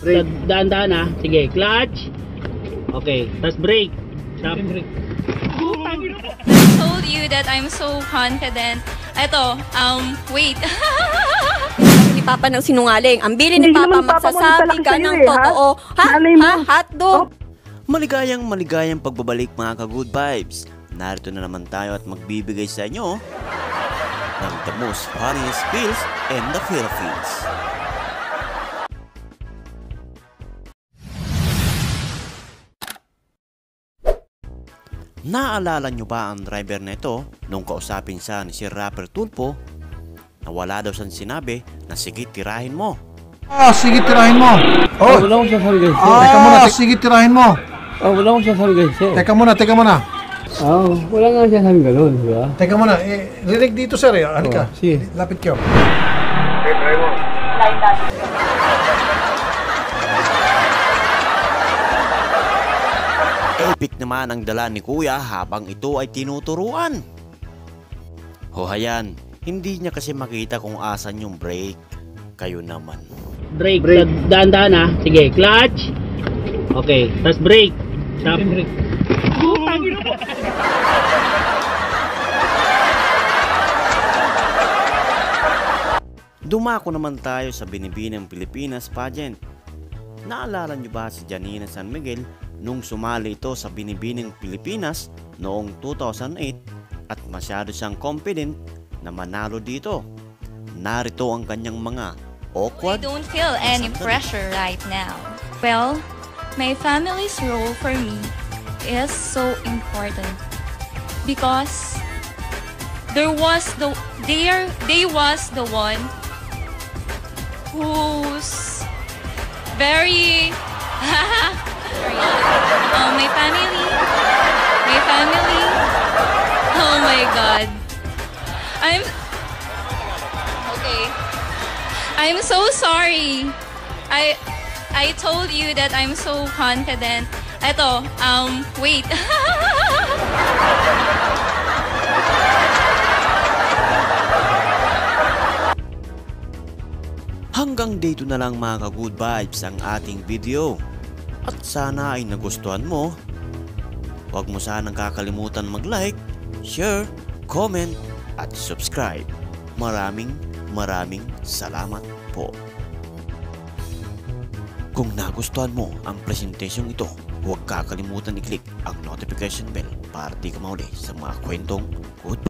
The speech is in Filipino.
Brake. Daan-daan ha. Sige, clutch. Okay, tapos brake. Stop. told you that I'm so confident. Eto, um, wait. ni Papa ng sinungaling. Ang bili ni Hindi Papa, naman Papa magsasabi ka ng eh, ha? totoo. Ha? Nanay mo. Ha? Hotdog? Maligayang maligayang pagbabalik mga ka-good vibes. Narito na naman tayo at magbibigay sa inyo ng the most funniest pills in the Philippines. Naalala nyo ba ang driver na ito nung kausapin siya ni si Rapper Tulpo na wala daw siyang sinabi na sige tirahin mo. Ah, sige tirahin mo. Oh, wala akong sasabi guys. ah, teka muna, sige tirahin mo. Oh, wala akong sasabi guys. Eh. Teka muna, teka muna. Oh, wala nga siya sabi ganun, di ba? Teka muna, eh, rinig dito sir, eh. Halika. Oh, sige. Lapit kayo. Epic naman ang dala ni kuya habang ito ay tinuturuan. Hohayan, hindi niya kasi makita kung asan yung brake. Kayo naman. Brake. Brake. Daan-daan ha. Sige, clutch. Okay, tapos brake. Stop. Dumako naman tayo sa Binibining Pilipinas pageant. Naalala niyo ba si Janina San Miguel nung sumali ito sa Binibining Pilipinas noong 2008 at masyado siyang confident na manalo dito. Narito ang kanyang mga I awkward don't feel any pressure right now. Well, my family's role for me is so important because there was the there they was the one who's very my family. My family. Oh my god. I'm okay. I'm so sorry. I I told you that I'm so confident. Eto, um, wait. Hanggang dito na lang mga ka-good vibes ang ating video. At sana ay nagustuhan mo. Huwag mo sanang kakalimutan mag-like, share, comment, at subscribe. Maraming maraming salamat po. Kung nagustuhan mo ang presentasyong ito, huwag kakalimutan i-click ang notification bell para di ka mahuli sa mga kwentong good